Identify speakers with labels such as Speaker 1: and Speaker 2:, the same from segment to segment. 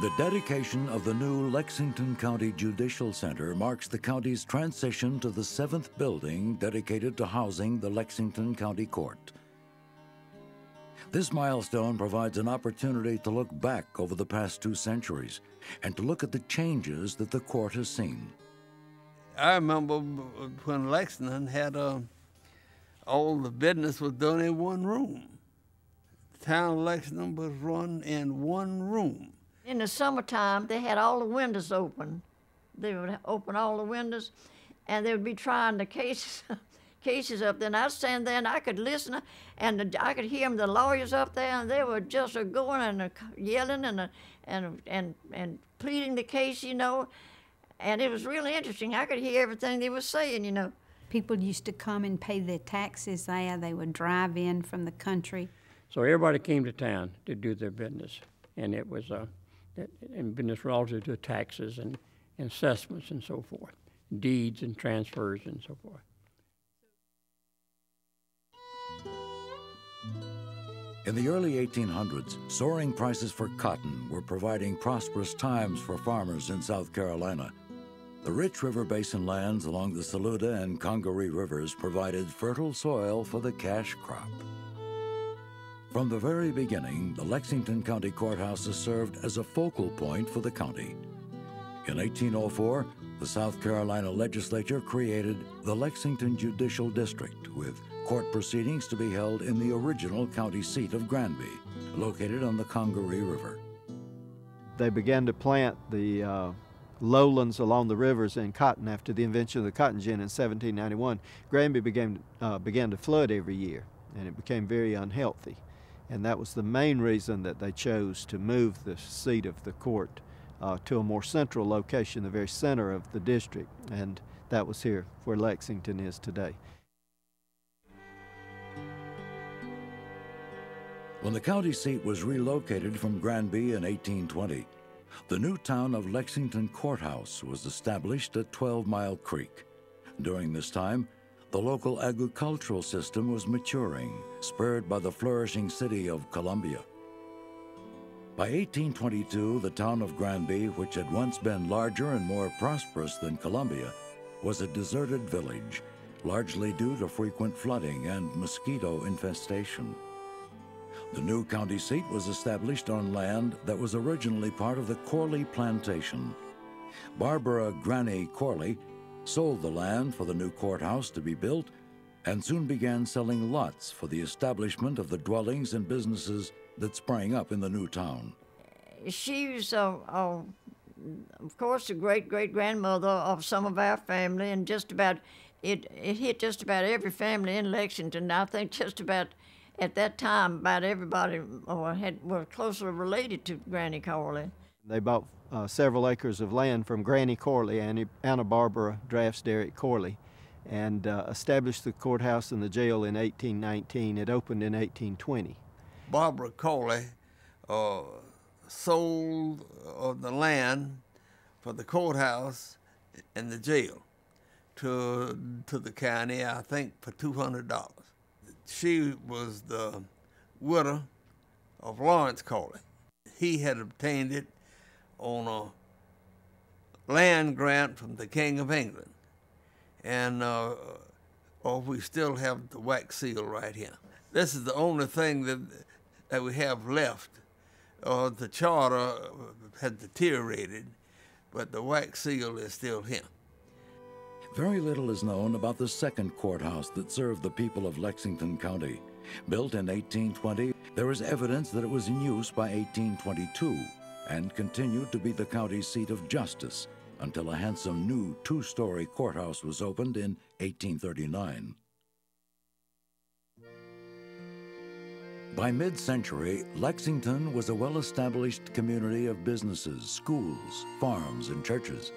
Speaker 1: The dedication of the new Lexington County Judicial Center marks the county's transition to the seventh building dedicated to housing the Lexington County Court. This milestone provides an opportunity to look back over the past two centuries and to look at the changes that the court has seen.
Speaker 2: I remember when Lexington had uh, all the business was done in one room. The town of Lexington was run in one room.
Speaker 3: In the summertime, they had all the windows open. They would open all the windows, and they would be trying the cases, cases up there. And I'd stand there and I could listen, and the, I could hear them, the lawyers up there, and they were just uh, going and uh, yelling and, uh, and and and pleading the case, you know. And it was really interesting. I could hear everything they were saying, you know.
Speaker 4: People used to come and pay their taxes there. They would drive in from the country.
Speaker 5: So everybody came to town to do their business, and it was uh, and business relative to taxes and, and assessments and so forth, deeds and transfers and so forth.
Speaker 1: In the early 1800s, soaring prices for cotton were providing prosperous times for farmers in South Carolina. The rich river basin lands along the Saluda and Congaree rivers provided fertile soil for the cash crop. From the very beginning, the Lexington County Courthouse has served as a focal point for the county. In 1804, the South Carolina legislature created the Lexington Judicial District with court proceedings to be held in the original county seat of Granby, located on the Congaree River.
Speaker 6: They began to plant the uh, lowlands along the rivers in cotton after the invention of the cotton gin in 1791. Granby began, uh, began to flood every year, and it became very unhealthy. And that was the main reason that they chose to move the seat of the court uh, to a more central location, the very center of the district. And that was here where Lexington is today.
Speaker 1: When the county seat was relocated from Granby in 1820, the new town of Lexington Courthouse was established at 12 Mile Creek. During this time, the local agricultural system was maturing, spurred by the flourishing city of Columbia. By 1822, the town of Granby, which had once been larger and more prosperous than Columbia, was a deserted village, largely due to frequent flooding and mosquito infestation. The new county seat was established on land that was originally part of the Corley Plantation. Barbara Granny Corley sold the land for the new courthouse to be built, and soon began selling lots for the establishment of the dwellings and businesses that sprang up in the new town.
Speaker 3: She was, uh, uh, of course, a great great grandmother of some of our family, and just about it, it hit just about every family in Lexington. I think just about at that time, about everybody uh, had were closely related to Granny Corley.
Speaker 6: They bought uh, several acres of land from Granny Corley, Annie, Anna Barbara Drafts Derrick Corley, and uh, established the courthouse and the jail in 1819. It opened in 1820.
Speaker 2: Barbara Corley uh, sold uh, the land for the courthouse and the jail to, to the county, I think, for $200. She was the widow of Lawrence Corley. He had obtained it on a land grant from the King of England. And uh, oh, we still have the wax seal right here. This is the only thing that, that we have left. Uh, the charter had deteriorated, but the wax seal is still here.
Speaker 1: Very little is known about the second courthouse that served the people of Lexington County. Built in 1820, there is evidence that it was in use by 1822 and continued to be the county seat of justice until a handsome new two story courthouse was opened in 1839. By mid century, Lexington was a well established community of businesses, schools, farms, and churches.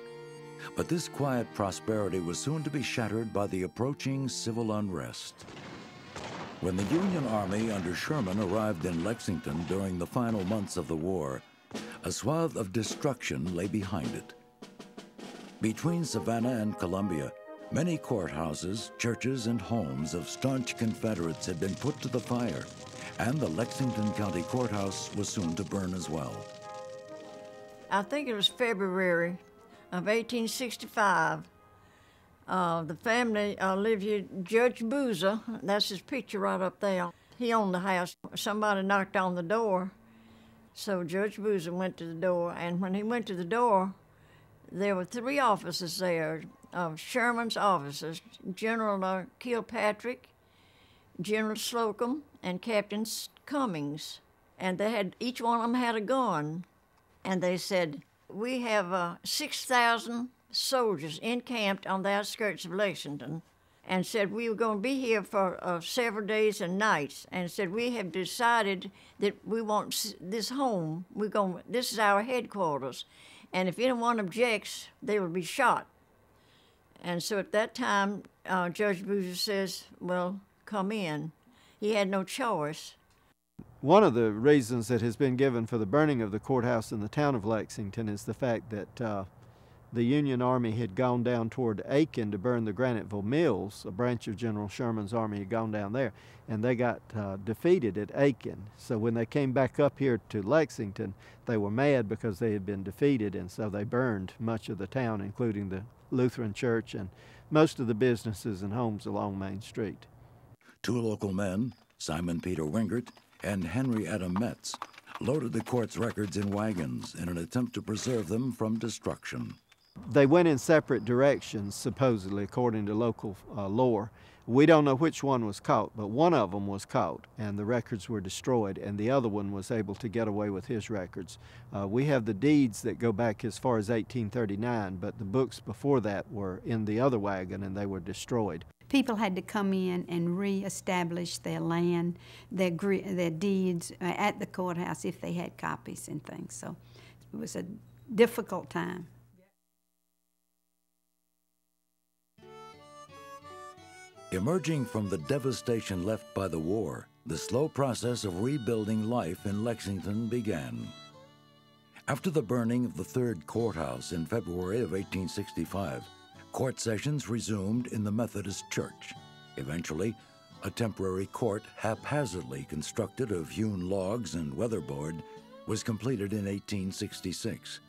Speaker 1: But this quiet prosperity was soon to be shattered by the approaching civil unrest. When the Union Army under Sherman arrived in Lexington during the final months of the war, a swath of destruction lay behind it. Between Savannah and Columbia, many courthouses, churches, and homes of staunch Confederates had been put to the fire, and the Lexington County Courthouse was soon to burn as well.
Speaker 3: I think it was February of 1865. Uh, the family uh, lived here. Judge Boozer, that's his picture right up there. He owned the house. Somebody knocked on the door, so Judge Boozer went to the door. And when he went to the door, there were three officers there of Sherman's officers General uh, Kilpatrick, General Slocum, and Captain Cummings. And they had each one of them had a gun. And they said, We have uh, 6,000 soldiers encamped on the outskirts of Lexington and said we were going to be here for uh, several days and nights and said we have decided that we want this home we're going this is our headquarters and if anyone objects they will be shot. And so at that time uh, judge boozer says well come in. He had no choice.
Speaker 6: One of the reasons that has been given for the burning of the courthouse in the town of lexington is the fact that uh, the Union Army had gone down toward Aiken to burn the Graniteville Mills. A branch of General Sherman's army had gone down there, and they got uh, defeated at Aiken. So when they came back up here to Lexington, they were mad because they had been defeated, and so they burned much of the town, including the Lutheran church and most of the businesses and homes along Main Street.
Speaker 1: Two local men, Simon Peter Wingert and Henry Adam Metz, loaded the court's records in wagons in an attempt to preserve them from destruction.
Speaker 6: They went in separate directions, supposedly, according to local uh, lore. We don't know which one was caught, but one of them was caught, and the records were destroyed, and the other one was able to get away with his records. Uh, we have the deeds that go back as far as 1839, but the books before that were in the other wagon, and they were destroyed.
Speaker 4: People had to come in and reestablish their land, their, their deeds uh, at the courthouse if they had copies and things. So it was a difficult time.
Speaker 1: Emerging from the devastation left by the war, the slow process of rebuilding life in Lexington began. After the burning of the third courthouse in February of 1865, court sessions resumed in the Methodist Church. Eventually, a temporary court haphazardly constructed of hewn logs and weatherboard was completed in 1866.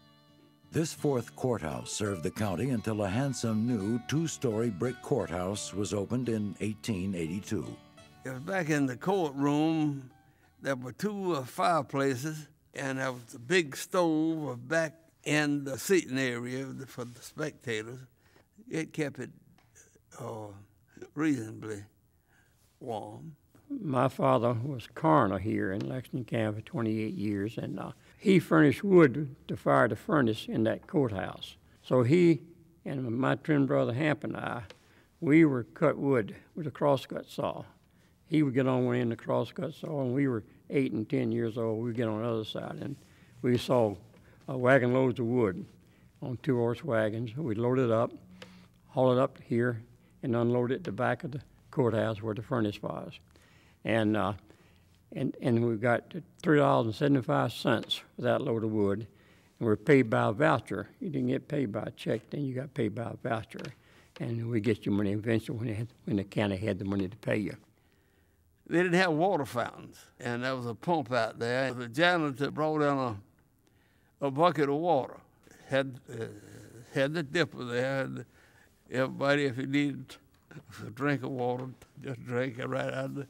Speaker 1: This fourth courthouse served the county until a handsome new two story brick courthouse was opened in 1882.
Speaker 2: It was back in the courtroom. There were two uh, fireplaces, and there was a big stove back in the seating area for the spectators. It kept it uh, reasonably warm.
Speaker 5: My father was coroner here in Lexington County for 28 years, and uh, he furnished wood to fire the furnace in that courthouse. So he and my twin brother Hamp and I, we were cut wood with a crosscut saw. He would get on one end of the crosscut saw, and we were eight and ten years old. We'd get on the other side, and we saw a wagon loads of wood on two horse wagons. We'd load it up, haul it up here, and unload it at the back of the courthouse where the furnace was. And uh, and, and we got $3.75 for that load of wood. And we're paid by a voucher. You didn't get paid by a check, then you got paid by a voucher. And we get your money eventually when, had, when the county had the money to pay you.
Speaker 2: They didn't have water fountains, and there was a pump out there. The janitor brought in a, a bucket of water, had, uh, had the dipper there, and everybody, if you needed a drink of water, just drink it right out of the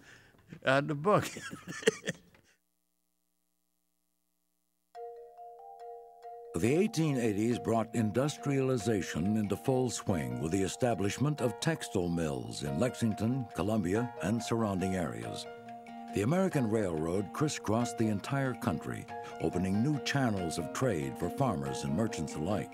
Speaker 2: out the.
Speaker 1: The 1880s brought industrialization into full swing with the establishment of textile mills in Lexington, Columbia, and surrounding areas. The American Railroad crisscrossed the entire country, opening new channels of trade for farmers and merchants alike.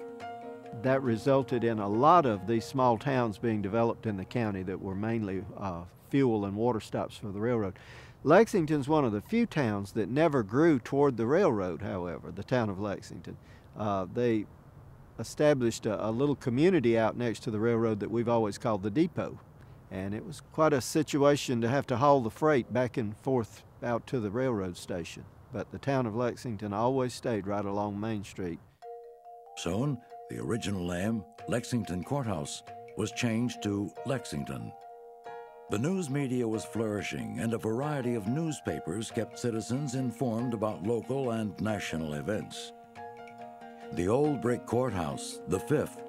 Speaker 6: That resulted in a lot of these small towns being developed in the county that were mainly uh, fuel and water stops for the railroad. Lexington's one of the few towns that never grew toward the railroad, however, the town of Lexington. Uh, they established a, a, little community out next to the railroad that we've always called the depot. And it was quite a situation to have to haul the freight back and forth out to the railroad station. But the town of Lexington always stayed right along Main Street.
Speaker 1: Soon, the original name, Lexington Courthouse, was changed to Lexington the news media was flourishing, and a variety of newspapers kept citizens informed about local and national events. The old brick courthouse, the fifth,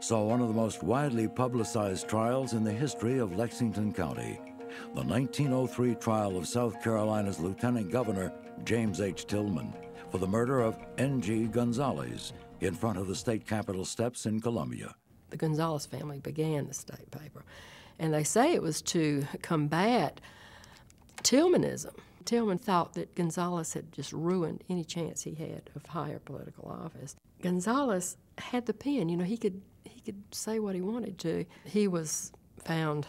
Speaker 1: saw one of the most widely publicized trials in the history of Lexington County the 1903 trial of South Carolina's Lieutenant Governor James H. Tillman for the murder of N.G. Gonzales in front of the state capitol steps in Columbia.
Speaker 7: The Gonzales family began the state paper, and they say it was to combat Tillmanism. Tillman thought that Gonzales had just ruined any chance he had of higher political office. Gonzales had the pen, you know, he could he could say what he wanted to. He was found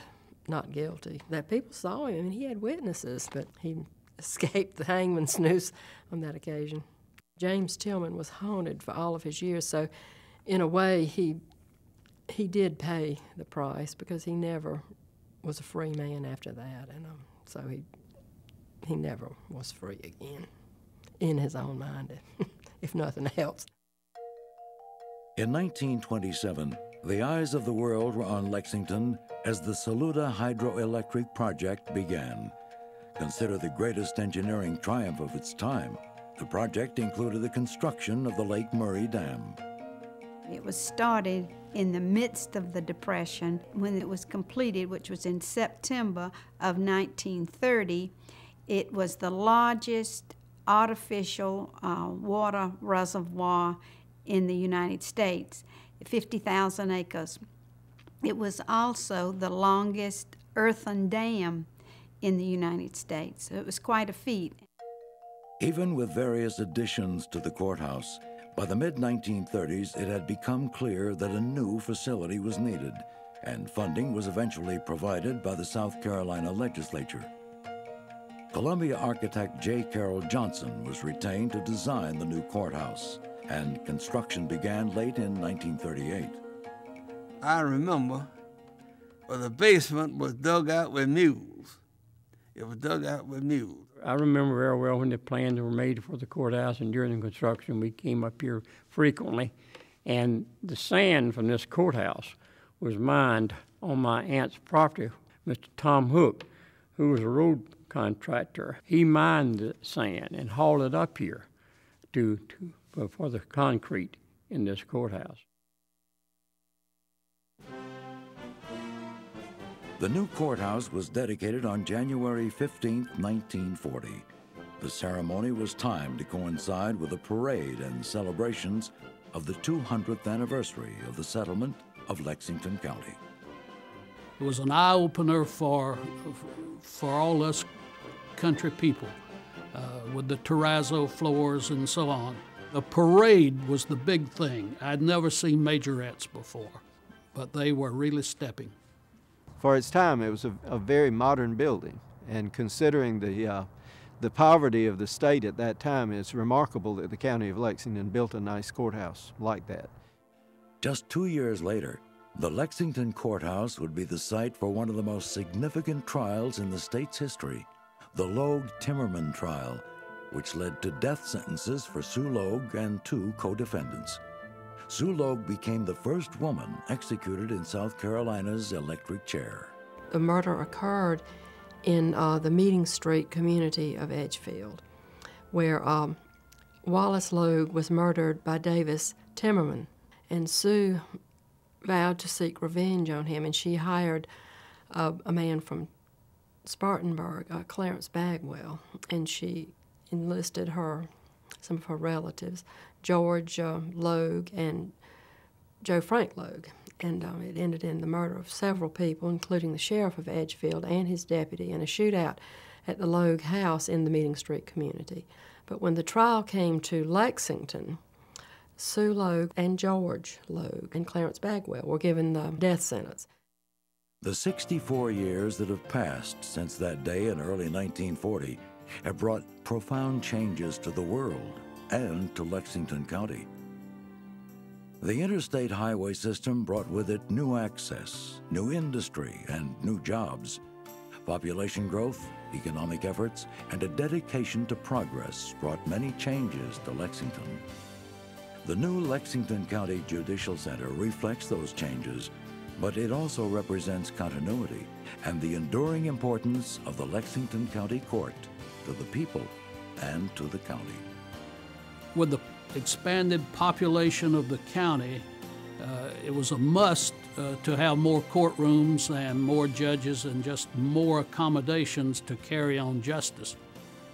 Speaker 7: not guilty. That people saw him and he had witnesses, but he escaped the hangman's noose on that occasion. James Tillman was haunted for all of his years, so in a way he he did pay the price because he never was a free man after that, and um, so he he never was free again in his own mind, if nothing else.
Speaker 1: In 1927, the eyes of the world were on Lexington as the Saluda hydroelectric project began. Considered the greatest engineering triumph of its time, the project included the construction of the Lake Murray Dam.
Speaker 4: It was started in the midst of the Depression. When it was completed, which was in September of 1930, it was the largest artificial uh, water reservoir in the United States, 50,000 acres. It was also the longest earthen dam in the United States. It was quite a feat.
Speaker 1: Even with various additions to the courthouse, by the mid 1930s it had become clear that a new facility was needed, and funding was eventually provided by the South Carolina legislature. Columbia architect J. Carroll Johnson was retained to design the new courthouse, and construction began late in 1938.
Speaker 2: I remember well, the basement was dug out with mules. It was dug out with mules.
Speaker 5: I remember very well when the plans were made for the courthouse, and during the construction, we came up here frequently. And the sand from this courthouse was mined on my aunt's property, Mr. Tom Hook, who was a road contractor. He mined the sand and hauled it up here to, to for the concrete in this courthouse.
Speaker 1: The new courthouse was dedicated on January 15, 1940. The ceremony was timed to coincide with a parade and celebrations of the 200th anniversary of the settlement of Lexington County.
Speaker 8: It was an eye opener for, for all us country people uh, with the terrazzo floors and so on. The parade was the big thing. I'd never seen majorettes before, but they were really stepping
Speaker 6: for its time, it was a, a very modern building. And considering the, uh, the poverty of the state at that time, it's remarkable that the county of Lexington built a nice courthouse like that.
Speaker 1: Just two years later, the Lexington Courthouse would be the site for one of the most significant trials in the state's history, the Logue Timmerman trial, which led to death sentences for Sue Logue and two co-defendants. Sue Logue became the first woman executed in South Carolina's electric chair.
Speaker 7: The murder occurred in uh, the Meeting Street community of Edgefield, where um, Wallace Logue was murdered by Davis Timmerman, and Sue vowed to seek revenge on him, and she hired uh, a man from Spartanburg, uh, Clarence Bagwell, and she enlisted her, some of her relatives, George uh, Logue and Joe Frank Logue. And um, it ended in the murder of several people, including the sheriff of Edgefield and his deputy, in a shootout at the Logue house in the Meeting Street community. But when the trial came to Lexington, Sue Logue and George Logue and Clarence Bagwell were given the death sentence.
Speaker 1: The 64 years that have passed since that day in early 1940 have brought profound changes to the world and to Lexington County. The interstate highway system brought with it new access, new industry, and new jobs. Population growth, economic efforts, and a dedication to progress brought many changes to Lexington. The new Lexington County Judicial Center reflects those changes, but it also represents continuity and the enduring importance of the Lexington County Court to the people and to the county
Speaker 8: with the expanded population of the county, uh, it was a must uh, to have more courtrooms and more judges and just more accommodations to carry on justice.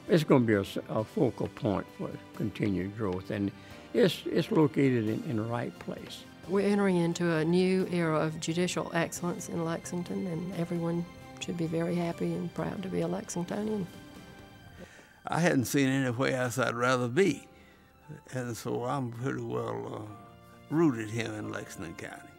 Speaker 5: It's going to be a, a focal point for continued growth, and it's, it's located in, in the right place.
Speaker 7: We're entering into a new era of judicial excellence in Lexington, and everyone should be very happy and proud to be a Lexingtonian.
Speaker 2: I hadn't seen anywhere else I'd rather be, and so I'm pretty well uh, rooted here in Lexington County.